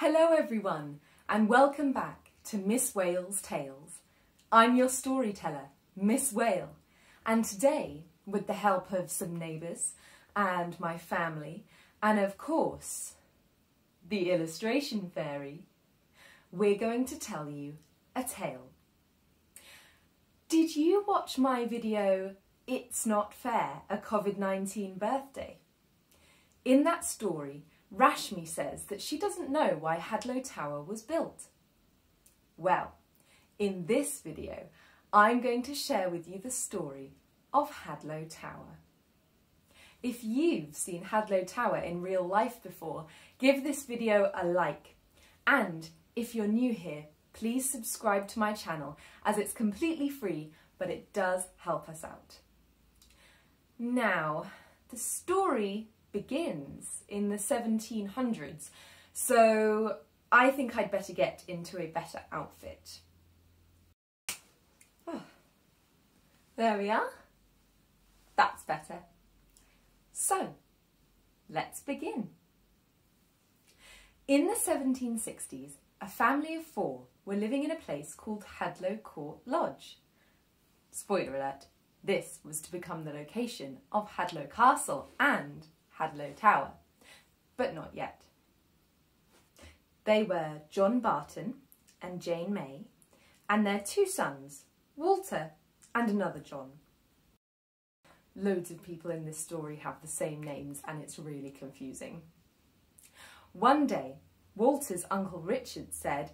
Hello everyone and welcome back to Miss Whale's Tales. I'm your storyteller, Miss Whale, and today, with the help of some neighbours and my family, and of course, the illustration fairy, we're going to tell you a tale. Did you watch my video, It's Not Fair, a COVID-19 birthday? In that story, Rashmi says that she doesn't know why Hadlow Tower was built. Well, in this video, I'm going to share with you the story of Hadlow Tower. If you've seen Hadlow Tower in real life before, give this video a like. And if you're new here, please subscribe to my channel as it's completely free, but it does help us out. Now, the story begins in the 1700s, so I think I'd better get into a better outfit. Oh, there we are. That's better. So, let's begin. In the 1760s, a family of four were living in a place called Hadlow Court Lodge. Spoiler alert, this was to become the location of Hadlow Castle and Hadlow Tower, but not yet. They were John Barton and Jane May, and their two sons, Walter and another John. Loads of people in this story have the same names and it's really confusing. One day, Walter's uncle Richard said,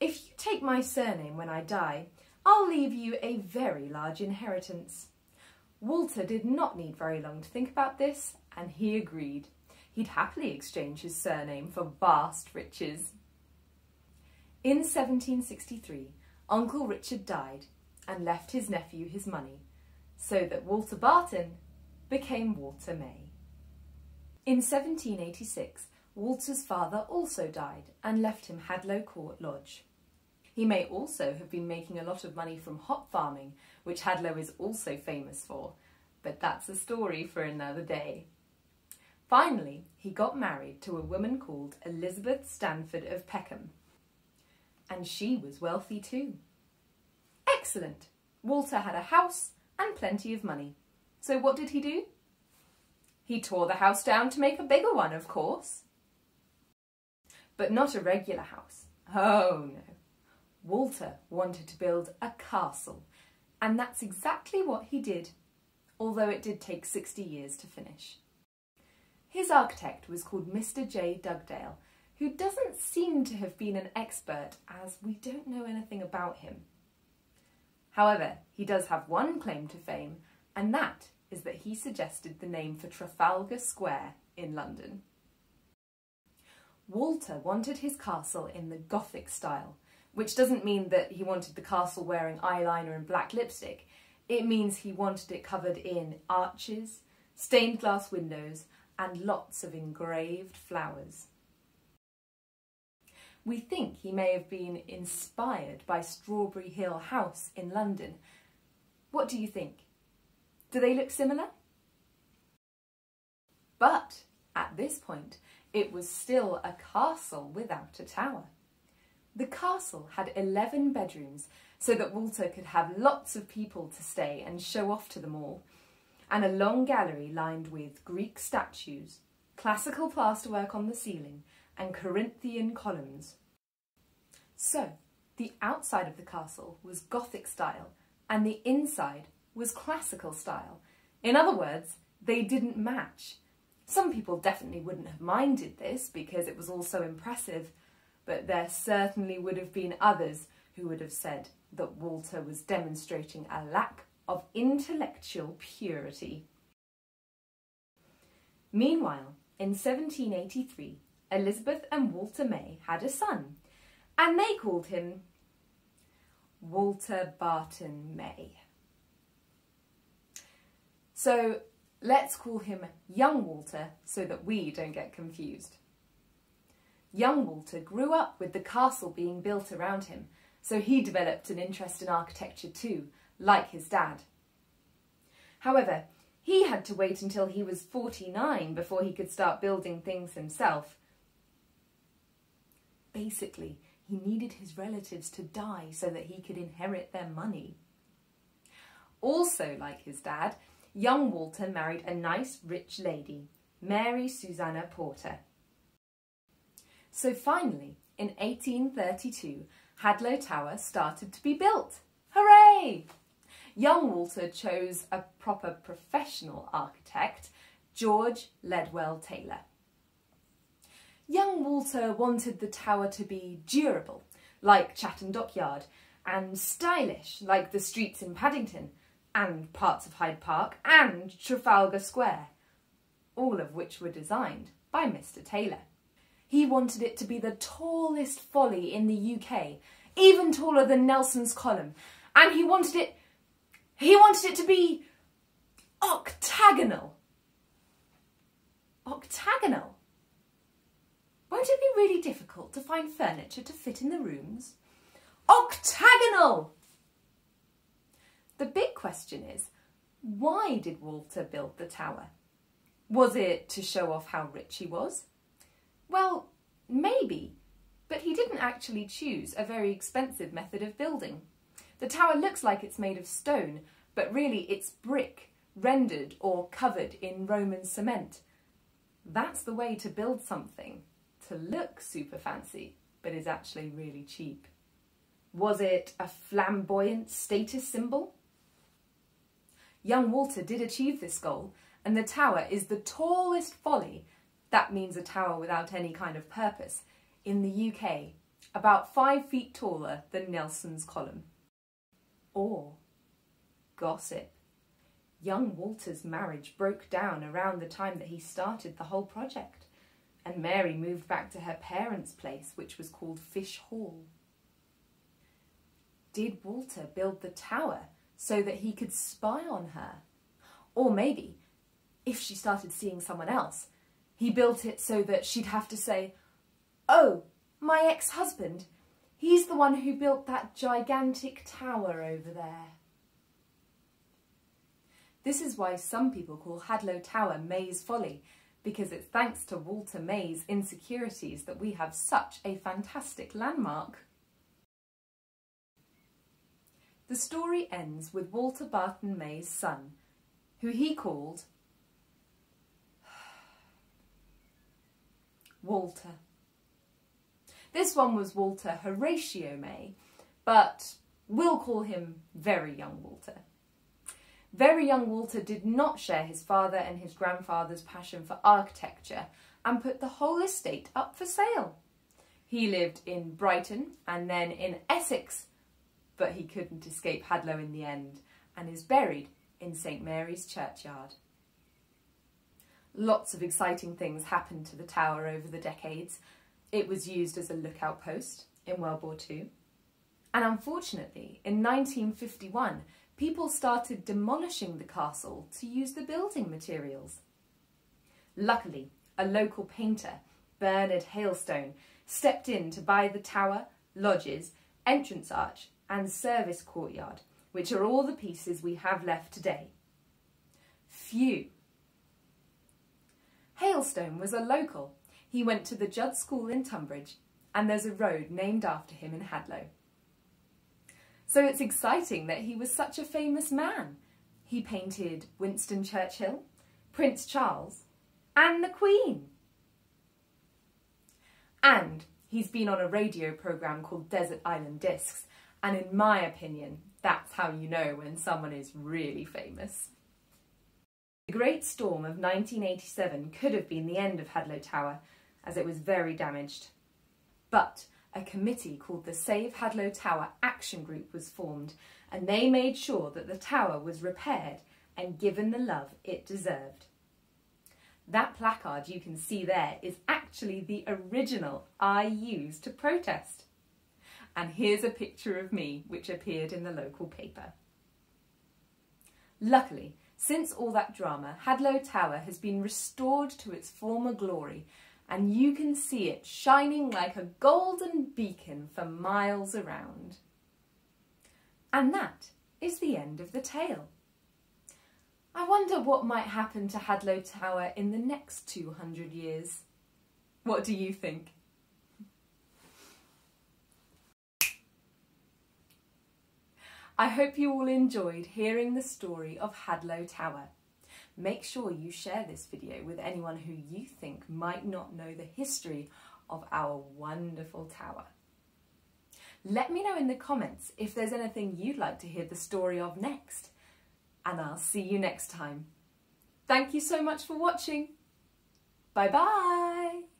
If you take my surname when I die, I'll leave you a very large inheritance. Walter did not need very long to think about this and he agreed. He'd happily exchange his surname for vast riches. In 1763, Uncle Richard died and left his nephew his money, so that Walter Barton became Walter May. In 1786, Walter's father also died and left him Hadlow Court Lodge. He may also have been making a lot of money from hop farming, which Hadlow is also famous for, but that's a story for another day. Finally, he got married to a woman called Elizabeth Stanford of Peckham. And she was wealthy too. Excellent! Walter had a house and plenty of money. So what did he do? He tore the house down to make a bigger one, of course. But not a regular house. Oh no. Walter wanted to build a castle, and that's exactly what he did, although it did take 60 years to finish. His architect was called Mr J Dugdale, who doesn't seem to have been an expert as we don't know anything about him. However, he does have one claim to fame, and that is that he suggested the name for Trafalgar Square in London. Walter wanted his castle in the Gothic style, which doesn't mean that he wanted the castle wearing eyeliner and black lipstick. It means he wanted it covered in arches, stained glass windows and lots of engraved flowers. We think he may have been inspired by Strawberry Hill House in London. What do you think? Do they look similar? But at this point, it was still a castle without a tower. The castle had 11 bedrooms so that Walter could have lots of people to stay and show off to them all and a long gallery lined with Greek statues, classical plasterwork on the ceiling, and Corinthian columns. So, the outside of the castle was Gothic style, and the inside was classical style. In other words, they didn't match. Some people definitely wouldn't have minded this because it was all so impressive, but there certainly would have been others who would have said that Walter was demonstrating a lack of intellectual purity. Meanwhile, in 1783, Elizabeth and Walter May had a son, and they called him Walter Barton May. So let's call him Young Walter so that we don't get confused. Young Walter grew up with the castle being built around him, so he developed an interest in architecture too like his dad. However, he had to wait until he was 49 before he could start building things himself. basically, he needed his relatives to die so that he could inherit their money. Also, like his dad, young Walter married a nice rich lady, Mary Susanna Porter. So finally, in 1832, Hadlow Tower started to be built. Hooray! Young Walter chose a proper professional architect, George Ledwell Taylor. Young Walter wanted the tower to be durable, like Chatham Dockyard, and stylish, like the streets in Paddington, and parts of Hyde Park, and Trafalgar Square, all of which were designed by Mr Taylor. He wanted it to be the tallest folly in the UK, even taller than Nelson's Column, and he wanted it, he wanted it to be octagonal. Octagonal? Won't it be really difficult to find furniture to fit in the rooms? Octagonal! The big question is, why did Walter build the tower? Was it to show off how rich he was? Well, maybe, but he didn't actually choose a very expensive method of building. The tower looks like it's made of stone, but really it's brick, rendered or covered in Roman cement. That's the way to build something to look super fancy, but is actually really cheap. Was it a flamboyant status symbol? Young Walter did achieve this goal, and the tower is the tallest folly, that means a tower without any kind of purpose, in the UK, about five feet taller than Nelson's column. Or gossip. Young Walter's marriage broke down around the time that he started the whole project and Mary moved back to her parents' place, which was called Fish Hall. Did Walter build the tower so that he could spy on her? Or maybe, if she started seeing someone else, he built it so that she'd have to say, Oh, my ex-husband, he's the one who built that gigantic tower over there. This is why some people call Hadlow Tower May's Folly, because it's thanks to Walter May's insecurities that we have such a fantastic landmark. The story ends with Walter Barton May's son, who he called Walter. This one was Walter Horatio May, but we'll call him very young Walter. Very young Walter did not share his father and his grandfather's passion for architecture and put the whole estate up for sale. He lived in Brighton and then in Essex, but he couldn't escape Hadlow in the end and is buried in St Mary's churchyard. Lots of exciting things happened to the tower over the decades. It was used as a lookout post in World War II. And unfortunately, in 1951, people started demolishing the castle to use the building materials. Luckily, a local painter, Bernard Hailstone, stepped in to buy the tower, lodges, entrance arch and service courtyard, which are all the pieces we have left today. Phew! Hailstone was a local. He went to the Judd School in Tonbridge and there's a road named after him in Hadlow. So it's exciting that he was such a famous man. He painted Winston Churchill, Prince Charles, and the Queen. And he's been on a radio programme called Desert Island Discs, and in my opinion, that's how you know when someone is really famous. The Great Storm of 1987 could have been the end of Hadlow Tower, as it was very damaged. But a committee called the Save Hadlow Tower Action Group was formed and they made sure that the tower was repaired and given the love it deserved. That placard you can see there is actually the original I used to protest. And here's a picture of me which appeared in the local paper. Luckily, since all that drama, Hadlow Tower has been restored to its former glory and you can see it shining like a golden beacon for miles around. And that is the end of the tale. I wonder what might happen to Hadlow Tower in the next 200 years. What do you think? I hope you all enjoyed hearing the story of Hadlow Tower. Make sure you share this video with anyone who you think might not know the history of our wonderful tower. Let me know in the comments if there's anything you'd like to hear the story of next. And I'll see you next time. Thank you so much for watching. Bye bye.